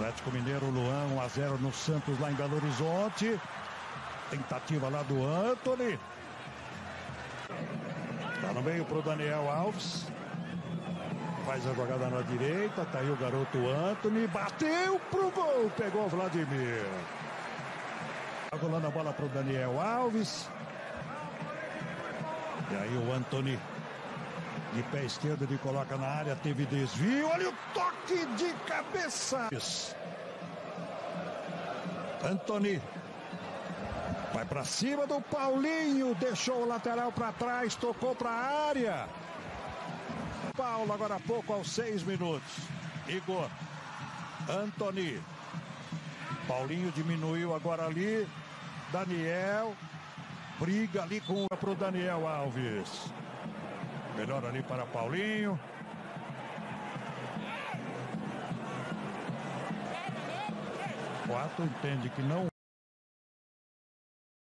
Atlético Mineiro, Luan, 1 a 0 no Santos, lá em Belo Horizonte. Tentativa lá do Anthony. Tá no meio pro Daniel Alves. Faz a jogada na direita. Tá aí o garoto Anthony. Bateu pro gol. Pegou o Vladimir. Tá rolando a bola pro Daniel Alves. E aí o Anthony. De pé esquerdo ele coloca na área. Teve desvio. Olha o toque de cabeça. Anthony. Vai para cima do Paulinho, deixou o lateral para trás, tocou para a área. Paulo agora há pouco aos seis minutos. Igor, Anthony. Paulinho diminuiu agora ali. Daniel briga ali com o Daniel Alves. Melhor ali para Paulinho. Quatro entende que não